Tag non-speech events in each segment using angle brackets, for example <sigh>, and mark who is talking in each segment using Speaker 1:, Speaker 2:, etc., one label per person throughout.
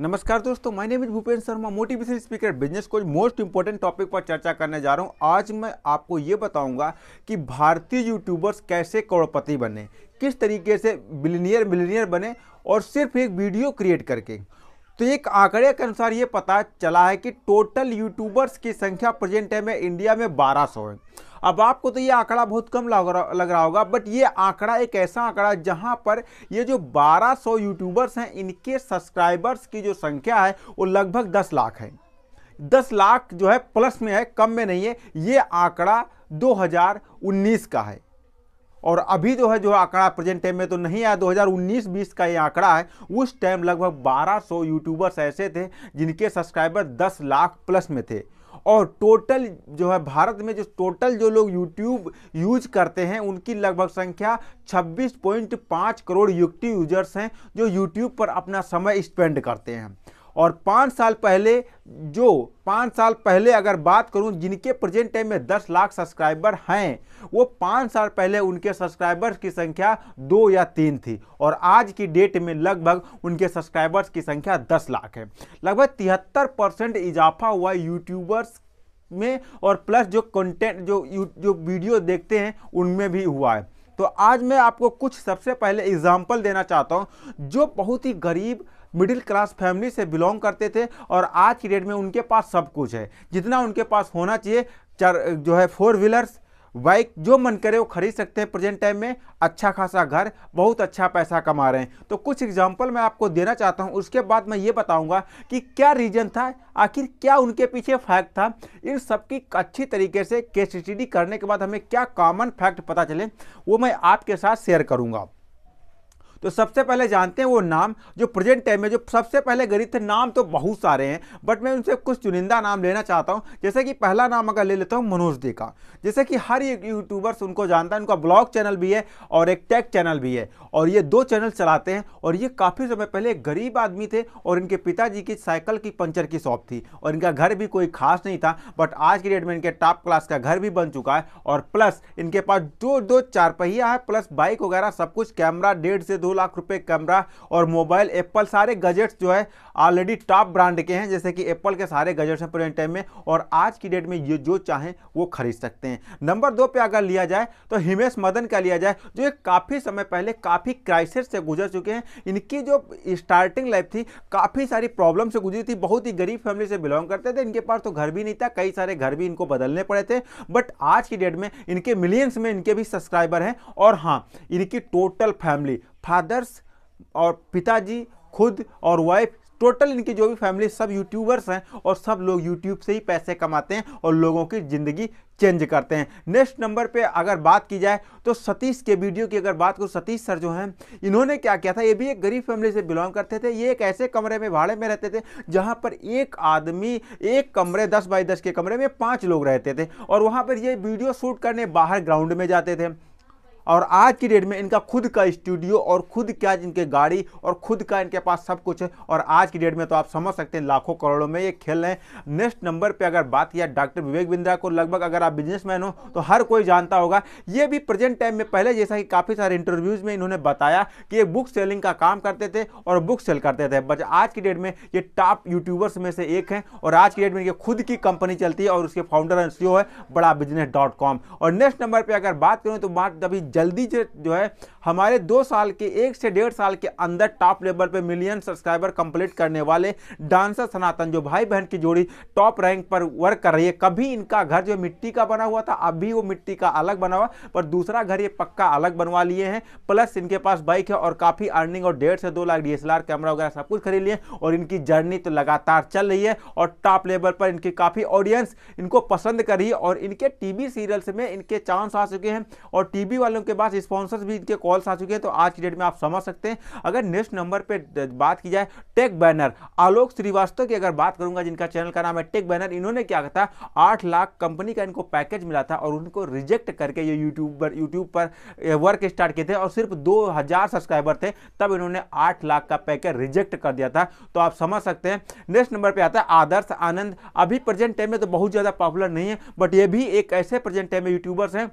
Speaker 1: नमस्कार दोस्तों my name is Bhupendra Sharma motivation speaker business coach most important topic पर चर्चा करने जा रहा हूँ। आज मैं आपको ये बताऊँगा कि भारतीय यूट्यूबर्स कैसे करोड़पति बने, किस तरीके से बिलीनियर मिलीनियर बने और सिर्फ़ एक वीडियो क्रिएट करके। तो एक आंकड़े के अनुसार ये पता चला है कि टोटल यूट्यूबर्स की संख्या प्रेजेंट टाइम में इंडिया में 1200 है। अब आपको तो ये आंकड़ा बहुत कम लग रहा होगा, बट ये आंकड़ा एक ऐसा आंकड़ा जहाँ पर ये जो 1200 यूट्यूबर्स हैं, इनके सब्सक्राइबर्स की जो संख्या है, वो लगभग 10 लाख है। 10 लाख जो है, प्लस में है, कम में नहीं है। ये आंकड़ा 2019 का है। और अभी जो है, जो आंकड़ा प्रेजेंट टाइम में तो नहीं आया 2019-20 का ये आंकड़ा है, उस टाइम लगभग 1200 यूट्यूबर्स ऐसे थे, जिनके सब्सक्राइबर 10 लाख प्लस में थे। और टोटल जो है, भारत में जो टोटल जो लोग यूट्यूब यूज़ करते हैं, उनकी लगभग संख्या 26.5 करोड़ यूट्यूब यूज़र्स हैं, जो यूट्यूब पर अपना समय स्पेंड करते हैं। और पाँच साल पहले जो, पाँच साल पहले अगर बात करूँ, जिनके प्रेजेंट टाइम में दस लाख सब्सक्राइबर हैं, वो पाँच साल पहले उनके सब्सक्राइबर्स की संख्या दो या तीन थी और आज की डेट में लगभग उनके सब्सक्राइबर्स की संख्या दस लाख है। लगभग तिहत्तर परसेंट इजाफा हुआ यूट्यूबर्स में और प्लस जो कंटेंट जो जो वीडियो देखते हैं, उनमें भी हुआ है। तो आज मैं आपको कुछ सबसे पहले एग्ज़ाम्पल देना चाहता हूँ, जो बहुत ही गरीब मिडिल क्लास फैमिली से बिलोंग करते थे और आज की डेट में उनके पास सब कुछ है। जितना उनके पास होना चाहिए, चार, जो है फोर व्हीलर्स, बाइक, जो मन करे वो खरीद सकते हैं प्रेजेंट टाइम में। अच्छा खासा घर, बहुत अच्छा पैसा कमा रहे हैं। तो कुछ एग्जांपल मैं आपको देना चाहता हूँ, उसके बाद मैं ये बताऊँगा कि क्या रीजन था, आखिर क्या उनके पीछे फैक्ट था। इन सबकी अच्छी तरीके से केस स्टडी करने के बाद हमें क्या कॉमन फैक्ट पता चले, वो मैं आपके साथ शेयर करूँगा। तो सबसे पहले जानते हैं वो नाम, जो प्रेजेंट टाइम में जो सबसे पहले गरीब थे, नाम तो बहुत सारे हैं बट मैं उनसे कुछ चुनिंदा नाम लेना चाहता हूँ। जैसे कि पहला नाम अगर ले लेता हूँ, मनोज दे का जैसे कि हर एक यूट्यूबर्स उनको जानता है, उनका ब्लॉग चैनल भी है और एक टेक चैनल भी है। और ये दो चैनल चलाते हैं और ये काफ़ी समय पहले गरीब आदमी थे और इनके पिताजी की साइकिल की पंचर की शॉप थी। और इनका घर भी कोई खास नहीं था बट आज की डेट में इनके टॉप क्लास का घर भी बन चुका है और प्लस इनके पास दो दो चार पहिया है प्लस बाइक वगैरह सब कुछ कैमरा डेढ़ से दो दो लाख रुपए कैमरा और मोबाइल, एप्पल, सारे गजेट्स जो है ऑलरेडी टॉप ब्रांड के हैं, जैसे कि एप्पल के सारे गजेट्स हैं प्रेजेंट टाइम में, और आज की डेट में ये जो चाहें, वो खरीद सकते हैं। नंबर दो पे अगर लिया जाए तो हिमेश मदन का लिया जाए, जो एक काफ़ी समय पहले काफ़ी क्राइसिस से गुजर चुके हैं। इनकी जो स्टार्टिंग लाइफ थी, काफ़ी सारी प्रॉब्लम से गुजरी थी, बहुत ही गरीब फैमिली से बिलोंग करते थे। इनके पास तो घर भी नहीं था, कई सारे घर भी इनको बदलने पड़े थे बट आज की डेट में इनके मिलियंस में इनके भी सब्सक्राइबर हैं, और हाँ इनकी टोटल फैमिली फादर्स और पिताजी, खुद और वाइफ, टोटल इनकी जो भी फैमिली, सब यूट्यूबर्स हैं और सब लोग यूट्यूब से ही पैसे कमाते हैं और लोगों की ज़िंदगी चेंज करते हैं। नेक्स्ट नंबर पे अगर बात की जाए तो सतीश के वीडियो की अगर बात करूँ, सतीश सर जो हैं, इन्होंने क्या किया था? ये भी एक गरीब फैमिली से बिलोंग करते थे। ये एक ऐसे कमरे में, भाड़े में रहते थे जहाँ पर एक आदमी, एक कमरे, दस बाई दस के कमरे में पाँच लोग रहते थे और वहाँ पर ये वीडियो शूट करने बाहर ग्राउंड में जाते थे। और आज की डेट में इनका खुद का स्टूडियो और खुद क्या इनके गाड़ी और खुद का इनके पास सब कुछ है। और आज की डेट में तो आप समझ सकते हैं, लाखों करोड़ों में ये खेल रहे हैं। नेक्स्ट नंबर पे अगर बात किया डॉक्टर विवेक बिंद्रा को लगभग अगर आप बिजनेसमैन हो तो हर कोई जानता होगा। ये भी प्रेजेंट टाइम में पहले जैसा कि काफ़ी सारे इंटरव्यूज़ में इन्होंने बताया कि ये बुक सेलिंग का काम करते थे और बुक सेल करते थे। बट आज की डेट में ये टॉप यूट्यूबर्स में से एक है और आज की डेट में ये खुद की कंपनी चलती है और उसके फाउंडर एंड सी है बड़ा बिज़नेस डॉट कॉम और नेक्स्ट नंबर पर अगर बात करूँ तो बात अभी जल्दी से जो है, हमारे दो साल के, एक से डेढ़ साल के अंदर टॉप लेवल पे मिलियन सब्सक्राइबर कंप्लीट करने वाले डांसर सनातन, जो भाई बहन की जोड़ी टॉप रैंक पर वर्क कर रही है, कभी इनका घर जो मिट्टी का बना हुआ था, अभी वो मिट्टी का अलग बना हुआ, पर दूसरा घर ये पक्का अलग बनवा लिए हैं प्लस इनके पास बाइक है और काफ़ी अर्निंग और डेढ़ से दो लाख डी कैमरा वगैरह सब कुछ खरीद लिए और इनकी जर्नी तो लगातार चल रही है और टॉप लेवल पर इनकी काफ़ी ऑडियंस इनको पसंद करी है और इनके टीवी सीरियल्स में इनके चांस आ चुके हैं और टीवी वालों के पास स्पॉन्सर्स भी इनके कॉल्स आ चुके हैं तो आज की डेट में आप समझ सकते हैं। अगर नेक्स्ट नंबर पे बात की जाए टेक बैनर आलोक श्रीवास्तव की अगर बात करूँगा, जिनका चैनल का नाम है टेक बैनर इन्होंने क्या था? आठ लाख कंपनी का इनको पैकेज मिला था और उनको रिजेक्ट करके ये यूट्यूब पर यूट्यूब पर वर्क स्टार्ट किए थे और सिर्फ़ दो हज़ार सब्सक्राइबर थे, तब इन्होंने आठ लाख का पैकेज रिजेक्ट कर दिया था। तो आप समझ सकते हैं। नेक्स्ट नंबर पर आता है आदर्श आनंद। अभी प्रेजेंट टाइम में तो बहुत ज़्यादा पॉपुलर नहीं है बट ये भी एक ऐसे प्रेजेंट टाइम में यूट्यूबर्स हैं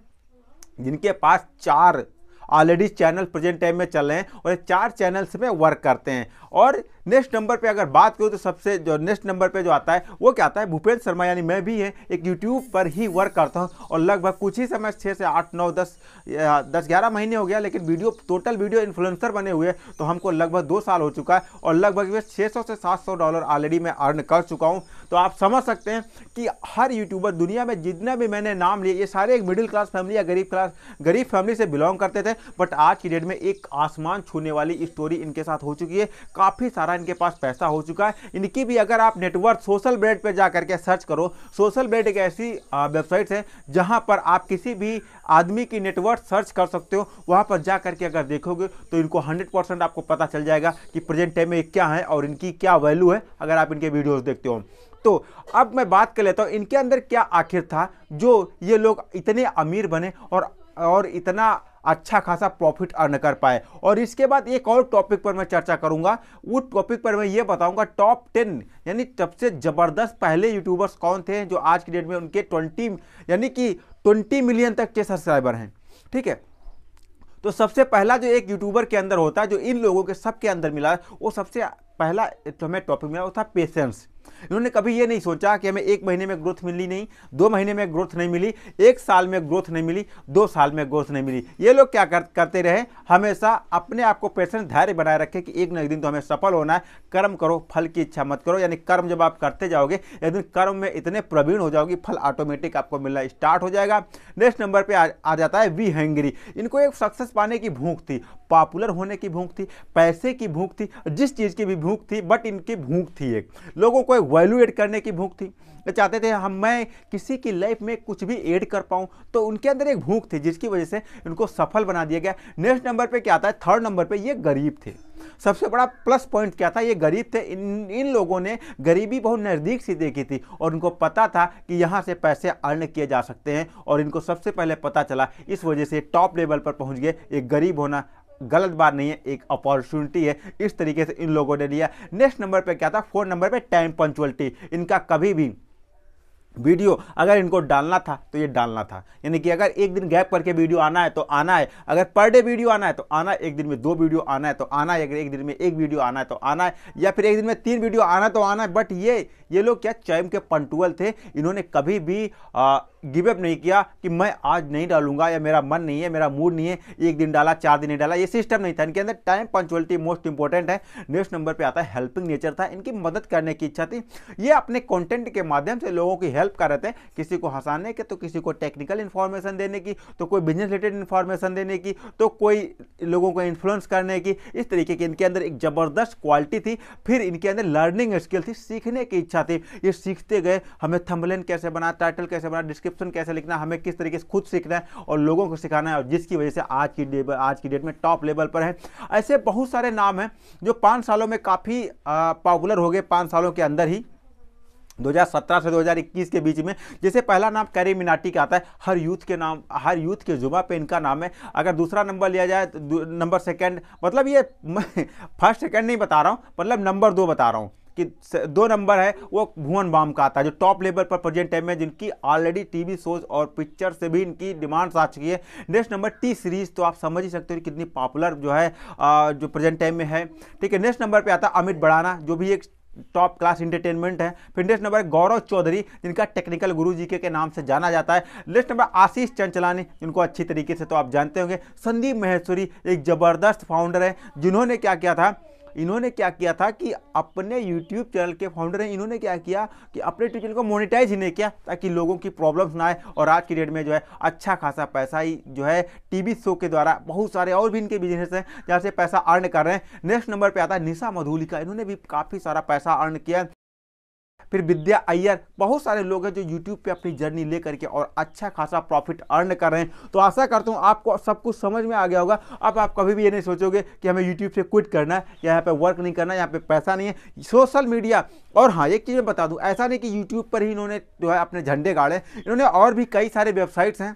Speaker 1: जिनके पास चार ऑलरेडी चैनल प्रेजेंट टाइम में चल रहे हैं और ये चार चैनल्स में वर्क करते हैं। और नेक्स्ट नंबर पे अगर बात करूँ तो सबसे जो नेक्स्ट नंबर पे जो आता है, वो क्या आता है? भूपेंद्र शर्मा यानी मैं भी है, एक यूट्यूब पर ही वर्क करता हूँ और लगभग कुछ ही समय छः से आठ, नौ, दस दस, ग्यारह महीने हो गया, लेकिन वीडियो टोटल वीडियो इन्फ्लुएंसर बने हुए तो हमको लगभग दो साल हो चुका है और लगभग में छः सौ सात सौ डॉलर ऑलरेडी मैं अर्न कर चुका हूँ। तो आप समझ सकते हैं कि हर यूट्यूबर दुनिया में जितना भी मैंने नाम लिए, ये सारे एक मिडिल क्लास फैमिली या गरीब क्लास गरीब फैमिली से बिलोंग करते थे। बट आज की डेट में एक आसमान छूने वाली स्टोरी इनके साथ हो चुकी है। काफ़ी सारा इनके पास पैसा हो चुका है। इनकी भी अगर आप नेटवर्क सोशल ब्रेड पर जा करके सर्च करो सोशल ब्रेड एक ऐसी वेबसाइट है जहाँ पर आप किसी भी आदमी की नेटवर्क सर्च कर सकते हो। वहाँ पर जा करके अगर देखोगे तो इनको हंड्रेड आपको पता चल जाएगा कि प्रेजेंट टाइम में क्या है और इनकी क्या वैल्यू है, अगर आप इनके वीडियोस देखते हो। तो अब मैं बात कर लेता हूँ, इनके अंदर क्या आखिर था जो ये लोग इतने अमीर बने और और इतना अच्छा खासा प्रॉफिट अर्न कर पाए। और इसके बाद एक और टॉपिक पर मैं चर्चा करूँगा। वो टॉपिक पर मैं ये बताऊँगा टॉप टेन यानी सबसे ज़बरदस्त पहले यूट्यूबर्स कौन थे जो आज की डेट में उनके ट्वेंटी यानी कि ट्वेंटी मिलियन तक के सब्सक्राइबर हैं। ठीक है? तो सबसे पहला जो एक यूट्यूबर के अंदर होता है, जो इन लोगों के सबके अंदर मिला वो सबसे पहला हमें टॉपिक मिला, वो था पेशेंस इन्होंने कभी ये नहीं सोचा कि हमें एक महीने में ग्रोथ मिली नहीं दो महीने में ग्रोथ नहीं मिली एक साल में ग्रोथ नहीं मिली दो साल में ग्रोथ नहीं मिली। ये लोग क्या कर, करते रहे? हमेशा अपने आप को पेशेंस धैर्य बनाए रखे कि एक न एक दिन तो हमें सफल होना है। कर्म करो फल की इच्छा मत करो। यानी कर्म जब आप करते जाओगे एक दिन कर्म में इतने प्रवीण हो जाओगे फल ऑटोमेटिक आपको मिलना स्टार्ट हो जाएगा। नेक्स्ट नंबर पर आ, जाता है वी हैंगरी। इनको एक सक्सेस पाने की भूख थी पॉपुलर होने की भूख थी पैसे की भूख थी जिस चीज़ की भी भूख थी बट इनकी भूख थी एक। लोगों को वैल्यू एड करने की भूख थी। वे चाहते थे हम मैं किसी की लाइफ में कुछ भी ऐड कर पाऊँ। तो उनके अंदर एक भूख थी, जिसकी वजह से इनको सफल बना दिया गया। नेक्स्ट नंबर पे क्या आता है थर्ड नंबर पे ये गरीब थे। सबसे बड़ा प्लस पॉइंट क्या था? ये गरीब थे। इन इन लोगों ने गरीबी बहुत नज़दीक से देखी थी और उनको पता था कि यहाँ से पैसे अर्न किए जा सकते हैं और इनको सबसे पहले पता चला। इस वजह से टॉप लेवल पर पहुँच गए। एक गरीब होना गलत बात नहीं है, एक अपॉर्चुनिटी है। इस तरीके से इन लोगों ने लिया। नेक्स्ट नंबर पे क्या था? फोर नंबर पे टाइम पंचुअलिटी इनका कभी भी वीडियो अगर इनको डालना था तो ये डालना था। यानी कि अगर एक दिन गैप करके वीडियो आना है तो आना है। अगर पर डे वीडियो आना है तो आना है। एक दिन में दो वीडियो आना है तो आना है। अगर एक दिन में एक वीडियो आना है तो आना है। या फिर एक दिन में तीन वीडियो आना तो आना है। बट ये ये लोग क्या चैम के पंटुअल थे। इन्होंने कभी भी गिव अप नहीं किया कि मैं आज नहीं डालूँगा, या मेरा मन नहीं है, मेरा मूड नहीं है। एक दिन डाला, चार दिन नहीं डाला। ये सिस्टम नहीं था। इनके अंदर टाइम पंचुअलिटी मोस्ट इंपॉर्टेंट है। नेक्स्ट नंबर पे आता है हेल्पिंग नेचर था। इनकी मदद करने की इच्छा थी। ये अपने कंटेंट के माध्यम से लोगों की हेल्प कर रहे थे, किसी को हंसाने के तो किसी को टेक्निकल इन्फॉर्मेशन देने की तो कोई बिज़नेस रिलेटेड इन्फॉर्मेशन देने की तो कोई लोगों को इन्फ्लुएंस करने की। इस तरीके की इनके अंदर एक ज़बरदस्त क्वालिटी थी, फिर इनके अंदर लर्निंग स्किल थी, सीखने की इच्छा थी। ये सीखते गए, हमें थंबलेन कैसे बना टाइटल कैसे बना डिस्क्रिप्शन कैसे लिखना, हमें किस तरीके से खुद सीखना है और लोगों को सिखाना है, और जिसकी वजह से आज की आज की डेट में टॉप लेवल पर है। ऐसे बहुत सारे नाम हैं, जो पाँच सालों में काफ़ी पॉपुलर हो गए, पाँच सालों के अंदर ही। 2017 से 2021 के बीच में, जैसे पहला नाम कैरी मिनाटी का आता है। हर यूथ के नाम, हर यूथ के जुबा पे इनका नाम है। अगर दूसरा नंबर लिया जाए तो नंबर सेकंड मतलब ये <laughs> फ़र्स्ट सेकंड नहीं बता रहा हूँ मतलब नंबर दो बता रहा हूँ, कि दो नंबर है, वो भुवन बाम का आता है, जो टॉप लेवल पर प्रेजेंट टाइम में जिनकी ऑलरेडी टीवी शोज़ और पिक्चर से भी इनकी डिमांड्स आ चुकी है। नेक्स्ट नंबर टी सीरीज़ तो आप समझ ही सकते हो कितनी पॉपुलर जो है जो प्रेजेंट टाइम में है। ठीक है नेक्स्ट नंबर पे आता है अमित बड़ाना, जो भी एक टॉप क्लास इंटरटेनमेंट है। फिर लिस्ट नंबर गौरव चौधरी जिनका टेक्निकल गुरु जी के, के नाम से जाना जाता है। लिस्ट नंबर आशीष चंचलानी जिनको अच्छी तरीके से तो आप जानते होंगे। संदीप महेश्वरी एक ज़बरदस्त फाउंडर है जिन्होंने क्या किया था? इन्होंने क्या किया था कि अपने यूट्यूब चैनल के फाउंडर हैं, इन्होंने क्या किया कि अपने ट्यूब चैनल को मोनिटाइज ही नहीं किया ताकि लोगों की प्रॉब्लम्स ना आए और आज की डेट में जो है अच्छा खासा पैसा ही जो है टीवी शो के द्वारा बहुत सारे और भी इनके बिज़नेस हैं जहाँ से पैसा अर्न कर रहे हैं। नेक्स्ट नंबर पर आता है निशा मधुलिका, इन्होंने भी काफ़ी सारा पैसा अर्न किया। फिर विद्या अय्यर, बहुत सारे लोग हैं जो यूट्यूब पे अपनी जर्नी ले करके और अच्छा खासा प्रॉफिट अर्न कर रहे हैं। तो आशा करता हूँ आपको सब कुछ समझ में आ गया होगा। अब आप कभी भी ये नहीं सोचोगे कि हमें यूट्यूब से क्विट करना है, या यहाँ पर वर्क नहीं करना, यहाँ पर पैसा नहीं है। सोशल मीडिया और हाँ एक चीज़ मैं बता दूँ, ऐसा नहीं कि यूट्यूब पर ही इन्होंने जो है अपने झंडे गाड़े इन्होंने और भी कई सारे वेबसाइट्स हैं।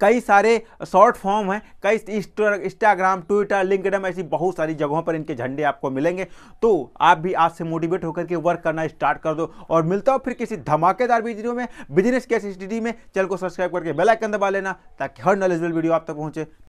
Speaker 1: कई सारे शॉर्ट फॉर्म हैं, कई इंस्टाग्राम, ट्विटर लिंकडम ऐसी बहुत सारी जगहों पर इनके झंडे आपको मिलेंगे। तो आप भी आज से मोटिवेट होकर के वर्क करना स्टार्ट कर दो और मिलता हो फिर किसी धमाकेदार वीडियो में बिज़नेस के स्टडी में। चैनल को सब्सक्राइब करके बेलाइकन दबा लेना ताकि हर नॉलेजबल वीडियो आप तक पहुँचे।